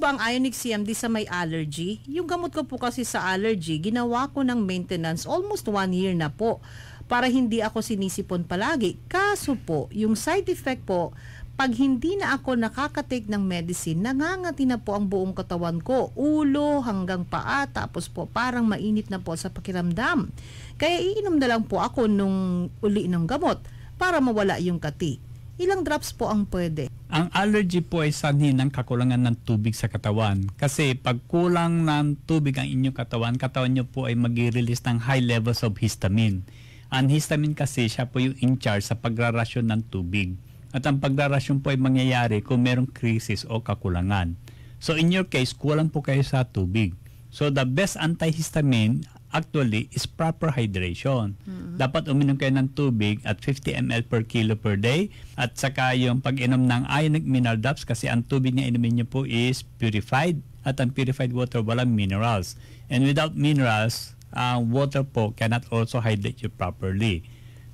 ba ang Ionic CMD sa may allergy? Yung gamot ko po kasi sa allergy, ginawa ko ng maintenance almost one year na po para hindi ako sinisipon palagi. Kaso po, yung side effect po, pag hindi na ako nakakatake ng medicine, nangangati na po ang buong katawan ko, ulo hanggang paa, tapos po parang mainit na po sa pakiramdam. Kaya iinom na lang po ako nung uli ng gamot para mawala yung kati. Ilang drops po ang pwede? Ang allergy po ay sanhi ng kakulangan ng tubig sa katawan. Kasi pag kulang ng tubig ang inyong katawan, katawan nyo po ay mag-release ng high levels of histamine. Ang histamine kasi siya po yung in charge sa pagrarasyon ng tubig. At ang pagrarasyon po ay mangyayari kung merong crisis o kakulangan. So in your case, kulang po kayo sa tubig. So the best antihistamine actually is proper hydration. Mm-hmm. Dapat uminom kayo ng tubig at 50 ml per kilo per day at saka yung pag-inom ng ionic mineral drops kasi ang tubig na inumin nyo po is purified at ang purified water walang minerals. And without minerals, uh, water po cannot also hydrate you properly.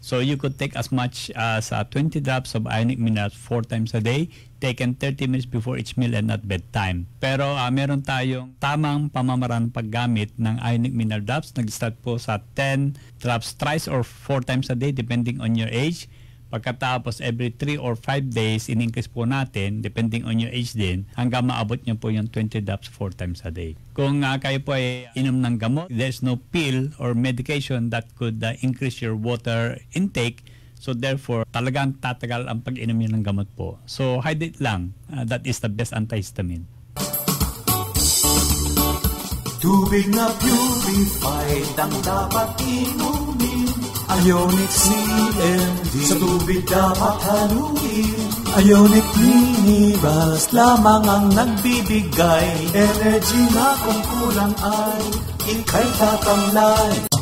So you could take as much as uh, 20 drops of ionic minerals 4 times a day, taken 30 minutes before each meal and at bedtime. Pero uh, meron tayong tamang pamamaraan paggamit ng ionic mineral drops. Nag-start po sa 10 drops thrice or 4 times a day depending on your age. Pagkatapos every 3 or 5 days, in-increase po natin, depending on your age din, hanggang maabot nyo po yung 20 drops 4 times a day. Kung uh, kayo po ay inom ng gamot, there's no pill or medication that could uh, increase your water intake. So therefore, talagang tatagal ang pag-inom nyo ng gamot po. So hydrate lang. Uh, that is the best antihistamine. Tubig na purified ang dapat inumin Ionic CMD Sa tubig dapat haluin. Ionic Minerals lamang ang nagbibigay. Energy na kung kulang ay ika'y tatamlay